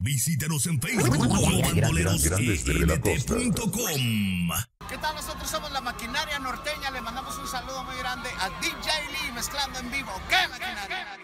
Visítanos en Facebook como ¿Qué tal? Nosotros somos la maquinaria norteña. Le mandamos un saludo muy grande a DJ Lee mezclando en vivo. ¿Qué maquinaria?